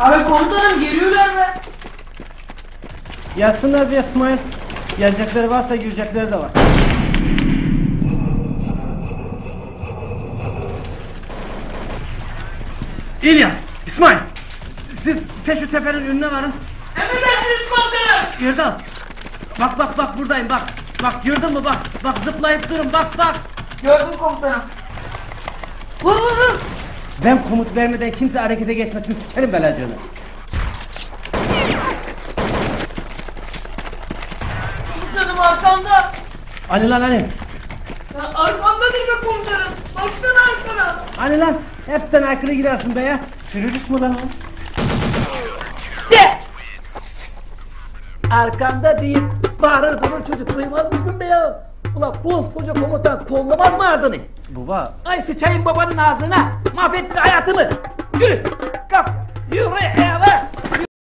Abi komutanım geliyorlar mı? Yatsınlar bir İsmail. Gelecekleri varsa girecekleri de var. İlyas, İsmail. Siz Teşü Tepe'nin önüne varın. Emredersiniz komutanım. Erdal. Bak bak bak buradayım bak. Bak gördün mü bak. Bak zıplayıp durun bak bak. Gördüm komutanım. Vur vur vur. Ben komut vermeden kimse harekete geçmesin sikerim belacığını. Komutanım arkamda. Hani lan hani. Ya arkamda değil mi komutanım? Baksana arkana. Hani lan. Hepten aykırı gidersin be ya. Terörist mi lan o? De! Arkanda deyip bağırır durur çocuk duymaz mısın be ya? Ulan koskoca komutan kollamaz mı ardını? Baba Ay sıçayım babanın ağzına. Mahvettin hayatımı. Yürü. Kalk.